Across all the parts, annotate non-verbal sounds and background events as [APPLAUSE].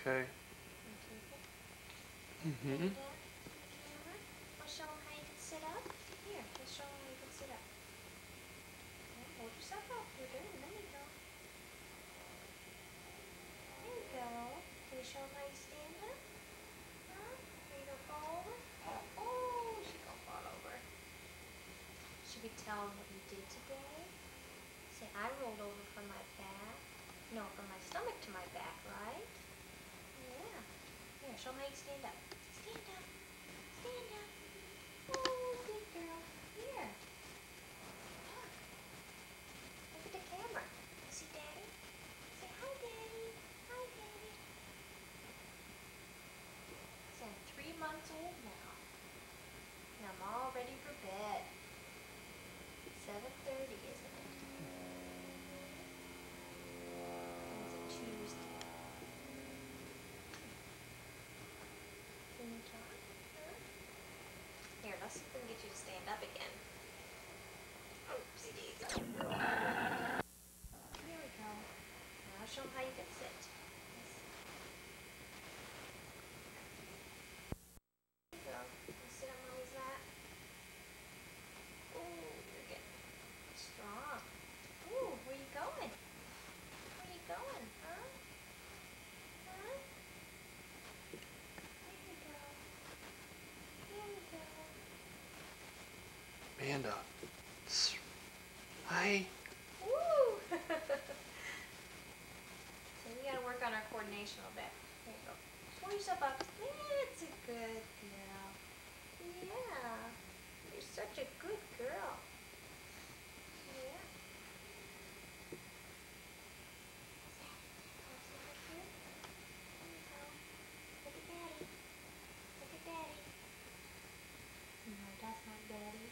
Okay. Mm-hmm. Oh, oh. Should we tell them what you did today? Say, I rolled over from my back. No, from my stomach to my back, right? Stand up. Stand up. Stand up. Amanda. Hi. Woo! so we gotta work on our coordination a little bit. There you go. Pull yourself up. That's a good girl. Yeah. You're such a good girl. Yeah. Look at daddy. Look at daddy. No, that's not daddy.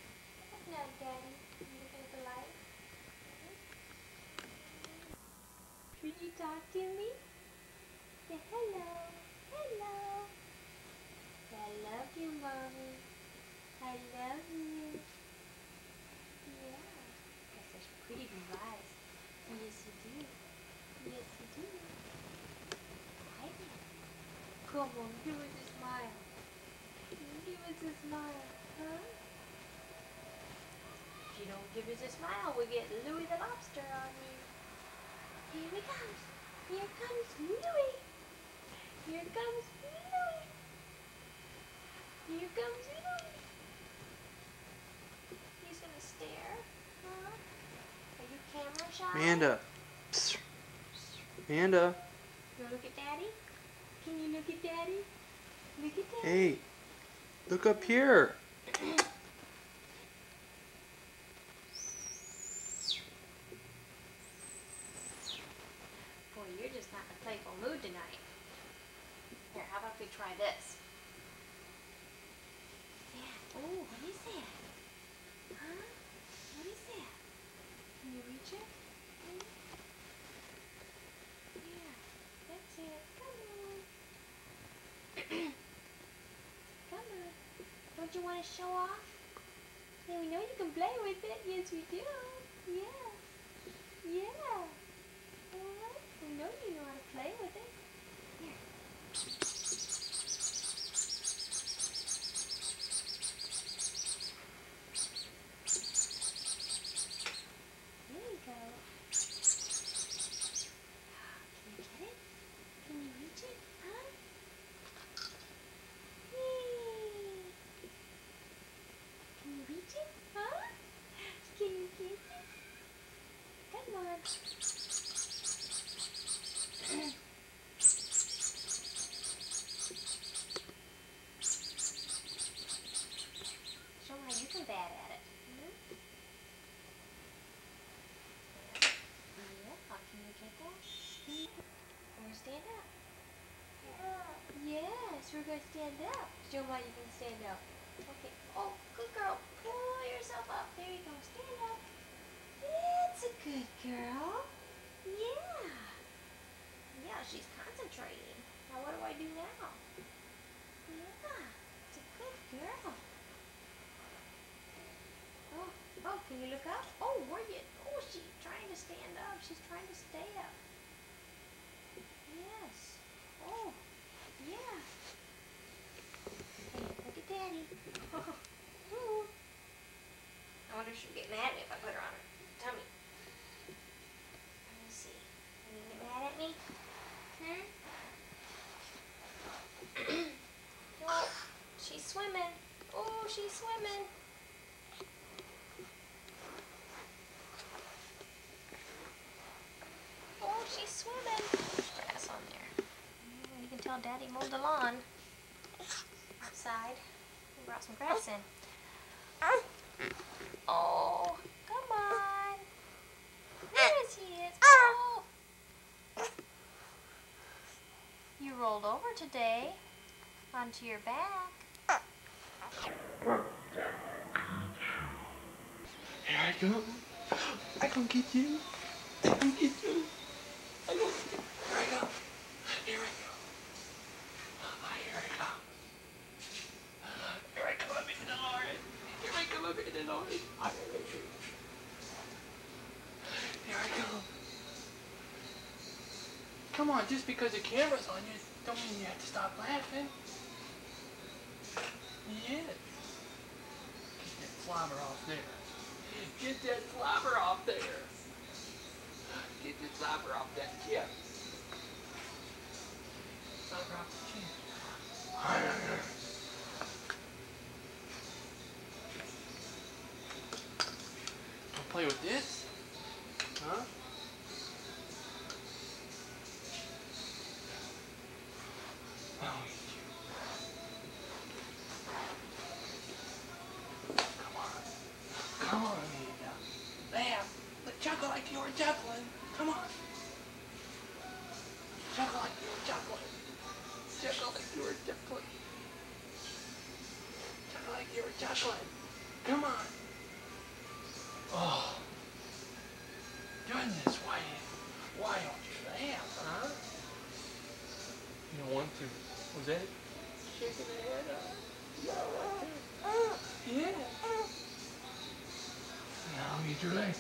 That's not daddy. You looking at the light? Could you talk to me? Say hello. Hello. I love you, mommy. I love you. Yeah. Got such pretty blue eyes. Yes, you do. Yes, you do. Come on, give us a smile. Give us a smile, huh? If you don't give us a smile, we get Louis the Lobster on you. Here he comes. Here comes Louis. Here comes Louis. Here comes Louis. He's gonna stare. Huh? Are you camera shy? Amanda. Psst. Amanda. You wanna look at Daddy? Can you look at Daddy? Look at Daddy. Hey. Look up here. [CLEARS THROAT] try this? Yeah. Oh, what is that? Huh? What is that? Can you reach it? Yeah, that's it. Come on. [COUGHS] Come on. Don't you want to show off? Yeah, we know you can play with it. Yes, we do. Yeah. Yeah. Alright, we know you know how to play with it. Here. There you go. Can you get it? Can you reach it? Huh? Yay. Can you reach it? Huh? Can you get it? Come on. Show 'em how you can bat at it. Hmm? Yeah, how can you get that? Or stand up. Mm-hmm. Yes, we're going to stand up. Show how you can stand up. Okay. Oh, good girl. Pull yourself up. There you go. Stand up. That's a good girl. Yeah. Yeah, she's concentrating. Now what do I do now? Yeah, it's a good girl. Oh, oh, can you look up? Oh, where you? Oh, she's trying to stand up. She's trying to stay up. Yes. Oh, yeah. Hey, look at Daddy. [LAUGHS] I wonder if she'll get mad at me if I put her on her Hmm? oh, she's swimming. Oh, she's swimming. Oh, she's swimming. There's grass on there. You can tell Daddy mowed the lawn outside. He brought some grass in. Oh, come on. There she is. Oh. You rolled over today onto your back. Here I come. I gonna get you. I gonna get you. I gonna get you. Here I go. Here I go. Ah, Here I go. Here I come up in the Lord. Here I come up in the Lord. I will get you. Here I come. Come on, just because the camera's on you don't mean you have to stop laughing. Yeah. Get that slobber off there. Get that slobber off there. Get that slobber off that chip. Slobber off the chin. Don't play with this. Why, why don't you laugh, huh? You don't want to. It? Shaking the head want. Yeah. Now eat your leg.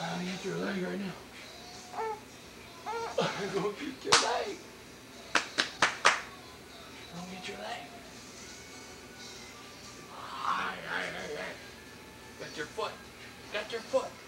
I'll eat your leg right now. I'm gonna eat your leg. Gonna eat your leg. Got your foot. Got your foot.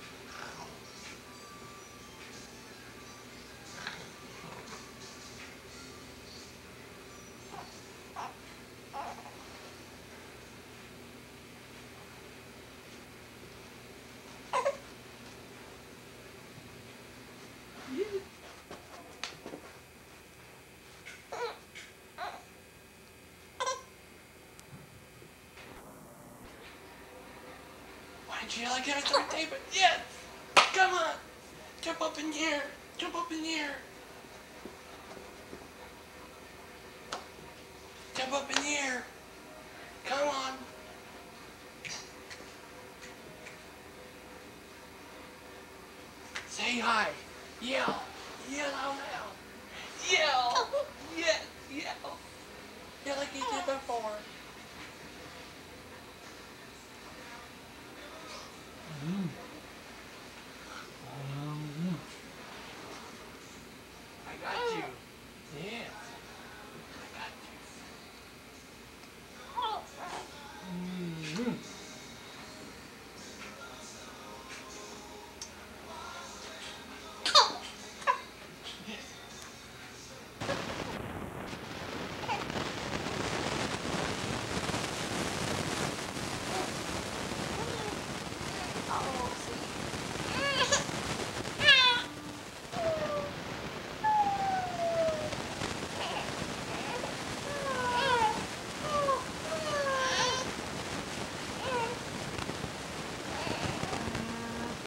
Why didn't you yell again? I start taping. Yes! Come on! Jump up in air! Jump up in air! Jump up in air! Come on! Say hi! Yell!